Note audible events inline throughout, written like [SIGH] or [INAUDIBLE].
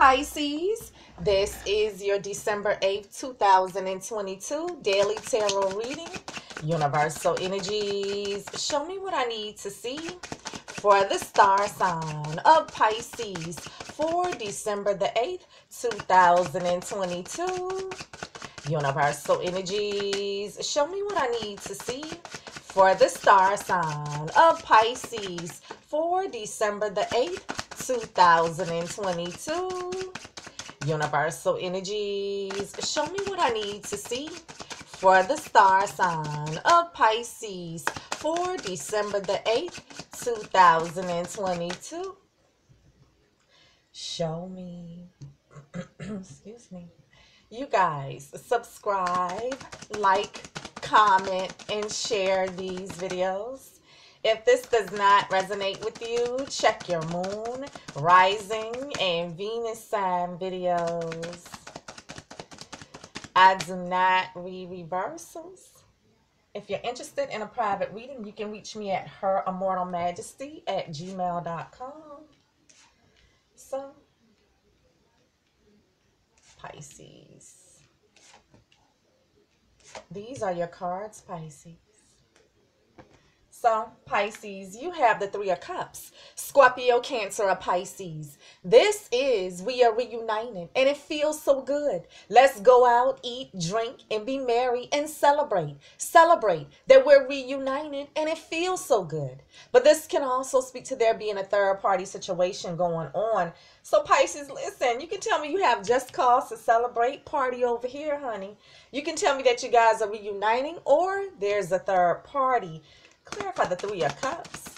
Pisces, this is your December 8th, 2022 daily tarot reading. Universal energies, show me what I need to see for the star sign of Pisces for December the 8th, 2022. Universal energies, show me what I need to see for the star sign of Pisces for December the 8th, 2022. Universal energies, show me what I need to see for the star sign of Pisces for December the 8th, 2022. Show me. [CLEARS THROAT] Excuse me. You guys, subscribe, like, comment, and share these videos. If this does not resonate with you, check your moon, rising, and Venus sign videos. I do not read reversals. If you're interested in a private reading, you can reach me at her immortal majesty at gmail.com. So, Pisces. These are your cards, Pisces. So, Pisces, you have the Three of Cups. Scorpio, Cancer, or Pisces. This is, we are reunited, and it feels so good. Let's go out, eat, drink, and be merry and celebrate. Celebrate that we're reunited, and it feels so good. But this can also speak to there being a third party situation going on. So, Pisces, listen, you can tell me you have just cause to celebrate. Party over here, honey. You can tell me that you guys are reuniting, or there's a third party. Clarify the Three of Cups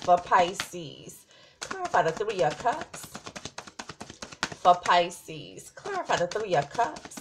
for Pisces. Clarify the Three of Cups for Pisces. Clarify the Three of Cups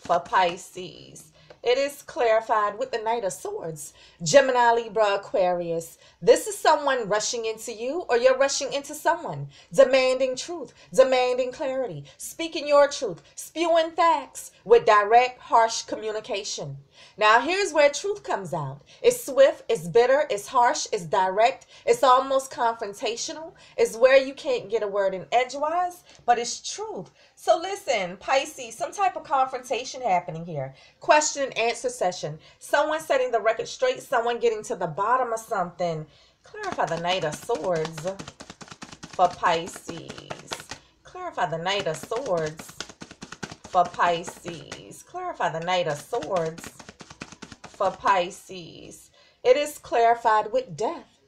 for Pisces. It is clarified with the Knight of Swords. Gemini, Libra, Aquarius. This is someone rushing into you or you're rushing into someone. Demanding truth, demanding clarity, speaking your truth, spewing facts with direct, harsh communication. Now, here's where truth comes out. It's swift, it's bitter, it's harsh, it's direct, it's almost confrontational. It's where you can't get a word in edgewise, but it's truth. So, listen, Pisces, some type of confrontation happening here. Question and answer session. Someone setting the record straight, someone getting to the bottom of something. Clarify the Knight of Swords for Pisces. Clarify the Knight of Swords for Pisces. Clarify the Knight of Swords for Pisces. It is clarified with death.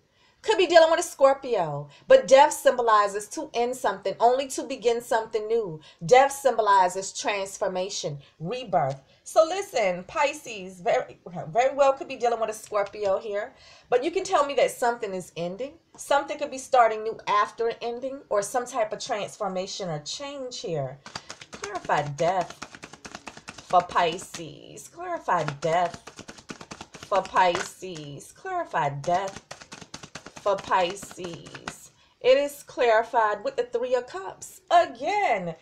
Could be dealing with a Scorpio, but death symbolizes to end something, only to begin something new. Death symbolizes transformation, rebirth. So listen, Pisces, very, very well could be dealing with a Scorpio here, but you can tell me that something is ending. Something could be starting new after an ending, or some type of transformation or change here. Clarify death for Pisces. Clarify death for Pisces. Clarified death for Pisces. It is clarified with the Three of Cups. Again.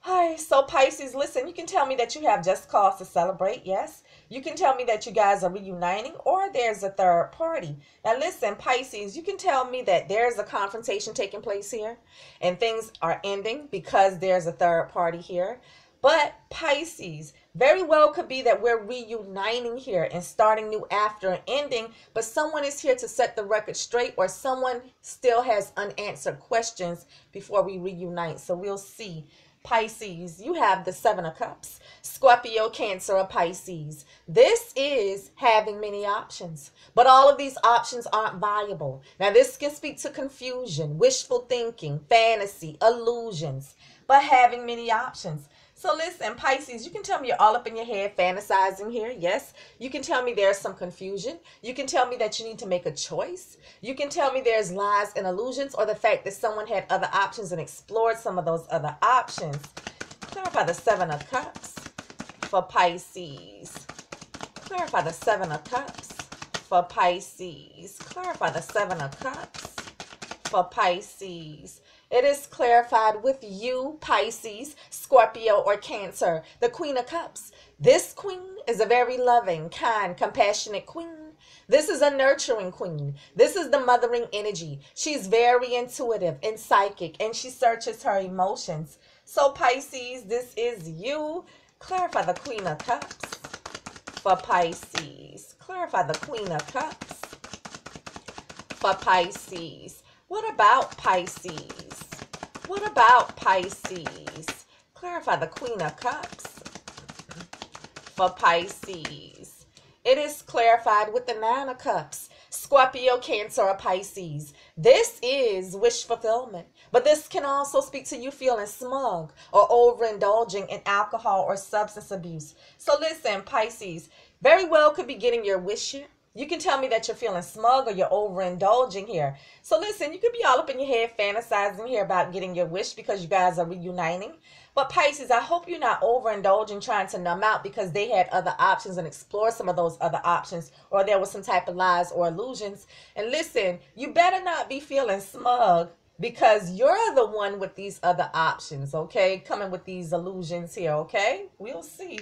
Hi, so Pisces, listen, you can tell me that you have just cause to celebrate, yes? You can tell me that you guys are reuniting or there's a third party. Now listen, Pisces, you can tell me that there's a confrontation taking place here and things are ending because there's a third party here. But Pisces, very well could be that we're reuniting here and starting new after an ending, but someone is here to set the record straight or someone still has unanswered questions before we reunite. So we'll see. Pisces, you have the Seven of Cups. Scorpio, Cancer, or Pisces. This is having many options, but all of these options aren't viable. Now, this can speak to confusion, wishful thinking, fantasy, illusions, but having many options. So listen, Pisces, you can tell me you're all up in your head fantasizing here. Yes. You can tell me there's some confusion. You can tell me that you need to make a choice. You can tell me there's lies and illusions or the fact that someone had other options and explored some of those other options. Clarify the Seven of Cups for Pisces. Clarify the Seven of Cups for Pisces. Clarify the Seven of Cups for Pisces. It is clarified with you, Pisces, Scorpio, or Cancer, the Queen of Cups. This queen is a very loving, kind, compassionate queen. This is a nurturing queen. This is the mothering energy. She's very intuitive and psychic, and she searches her emotions. So, Pisces, this is you. Clarify the Queen of Cups for Pisces. Clarify the Queen of Cups for Pisces. What about Pisces? What about Pisces? Clarify the Queen of Cups for Pisces. It is clarified with the Nine of Cups. Scorpio, Cancer, or Pisces. This is wish fulfillment, but this can also speak to you feeling smug or overindulging in alcohol or substance abuse. So listen, Pisces, very well could be getting your wish you can tell me that you're feeling smug or you're overindulging here. So listen, you could be all up in your head fantasizing here about getting your wish because you guys are reuniting. But Pisces, I hope you're not overindulging trying to numb out because they had other options and explore some of those other options or there was some type of lies or illusions. And listen, you better not be feeling smug because you're the one with these other options, okay? Coming with these illusions here, okay? We'll see.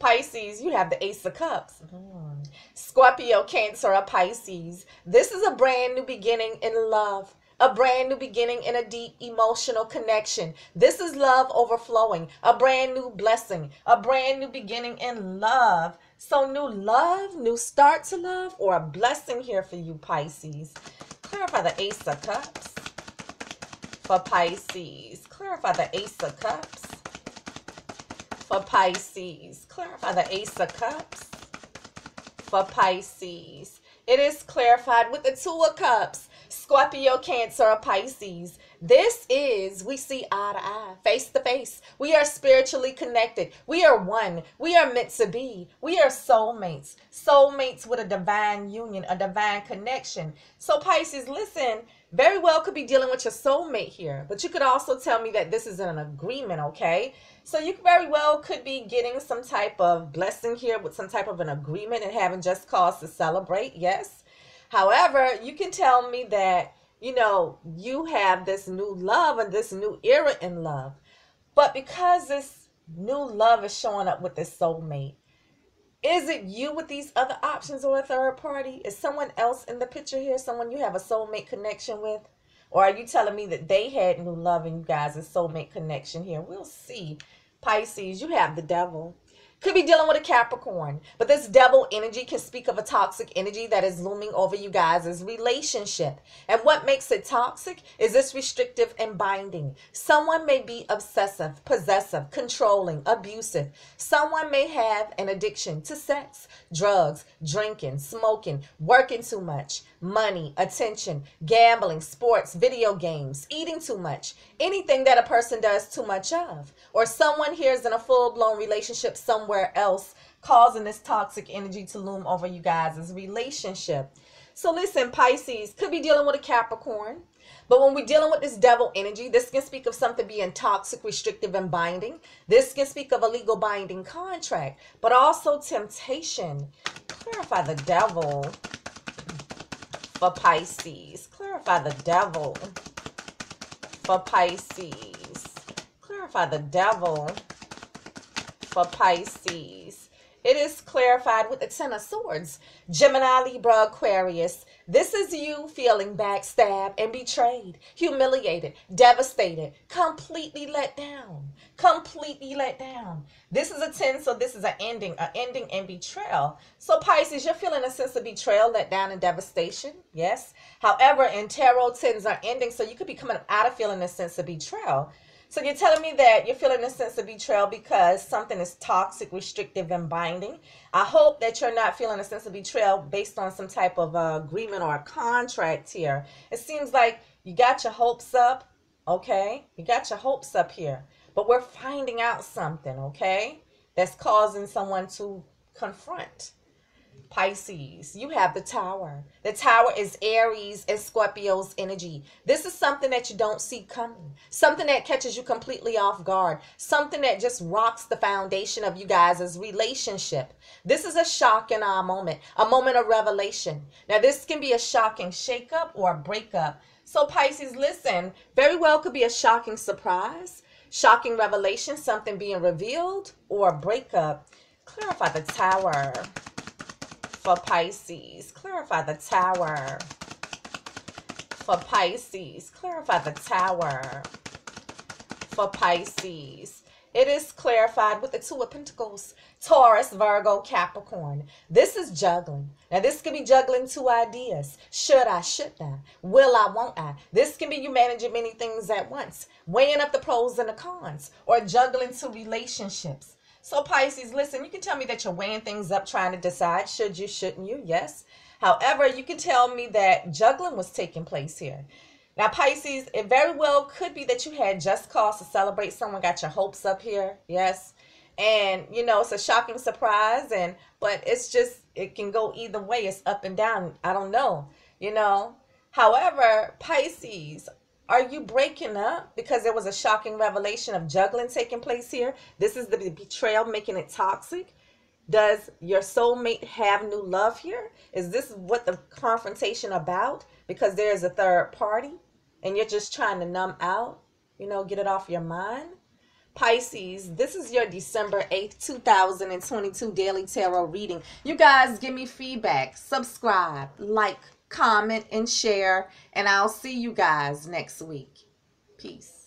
Pisces, you have the Ace of Cups. Mm. Scorpio, Cancer, or Pisces. This is a brand new beginning in love. A brand new beginning in a deep emotional connection. This is love overflowing. A brand new blessing. A brand new beginning in love. So, new love, new start to love, or a blessing here for you, Pisces. Clarify the Ace of Cups for Pisces. Clarify the Ace of Cups for Pisces. Clarify the Ace of Cups for Pisces. It is clarified with the Two of Cups. Scorpio, Cancer, or Pisces. This is, we see eye to eye, face to face. We are spiritually connected. We are one. We are meant to be. We are soulmates. Soulmates with a divine union, a divine connection. So, Pisces, listen, very well could be dealing with your soulmate here, but you could also tell me that this is an agreement, okay? So you very well could be getting some type of blessing here with some type of an agreement and having just cause to celebrate. Yes. However, you can tell me that, you know, you have this new love and this new era in love. But because this new love is showing up with this soulmate, is it you with these other options or a third party? Is someone else in the picture here? Someone you have a soulmate connection with? Or are you telling me that they had new love and you guys a soulmate connection here? We'll see. Pisces, you have the devil. Could be dealing with a Capricorn, but this devil energy can speak of a toxic energy that is looming over you guys' relationship. And what makes it toxic is this restrictive and binding. Someone may be obsessive, possessive, controlling, abusive. Someone may have an addiction to sex, drugs, drinking, smoking, working too much, money, attention, gambling, sports, video games, eating too much, anything that a person does too much of. Or someone here is in a full blown relationship somewhere somewhere else causing this toxic energy to loom over you guys' relationship. So listen, Pisces could be dealing with a Capricorn. But when we're dealing with this devil energy, this can speak of something being toxic, restrictive, and binding. This can speak of a legal binding contract, but also temptation. Clarify the devil for Pisces. Clarify the devil for Pisces. Clarify the devil for Pisces. It is clarified with the Ten of Swords. Gemini, Libra, Aquarius. This is you feeling backstabbed and betrayed, humiliated, devastated, completely let down. Completely let down. This is a 10, so this is an ending, an ending and betrayal. So, Pisces, you're feeling a sense of betrayal, let down, and devastation. Yes. However, in tarot, 10s are ending, so you could be coming out of feeling a sense of betrayal. So you're telling me that you're feeling a sense of betrayal because something is toxic, restrictive, and binding. I hope that you're not feeling a sense of betrayal based on some type of uh, agreement or a contract here. It seems like you got your hopes up, okay? You got your hopes up here. But we're finding out something, okay? That's causing someone to confront. Pisces, you have the tower. The tower is Aries and Scorpio's energy. This is something that you don't see coming, something that catches you completely off guard, something that just rocks the foundation of you guys' relationship. This is a shock in our moment, a moment of revelation. Now, this can be a shocking shakeup or a breakup. So, Pisces, listen, very well could be a shocking surprise, shocking revelation, something being revealed, or a breakup. Clarify the tower for Pisces. Clarify the tower. For Pisces. Clarify the tower. For Pisces. It is clarified with the Two of Pentacles. Taurus, Virgo, Capricorn. This is juggling. Now, this can be juggling two ideas. Should I, should I? Will I, won't I? This can be you managing many things at once, weighing up the pros and the cons, or juggling two relationships. So, Pisces, listen, you can tell me that you're weighing things up, trying to decide should you, shouldn't you? Yes. However, you can tell me that juggling was taking place here. Now, Pisces, it very well could be that you had just cause to celebrate. Someone got your hopes up here. Yes. And, you know, it's a shocking surprise. And, but it's just, it can go either way. It's up and down. I don't know, you know. However, Pisces, are you breaking up because there was a shocking revelation of juggling taking place here? This is the betrayal making it toxic. Does your soulmate have new love here? Is this what the confrontation about? Because there's a third party and you're just trying to numb out, you know, get it off your mind. Pisces, this is your December 8th, 2022 Daily Tarot reading. You guys give me feedback, subscribe, like, comment, and share. And I'll see you guys next week. Peace.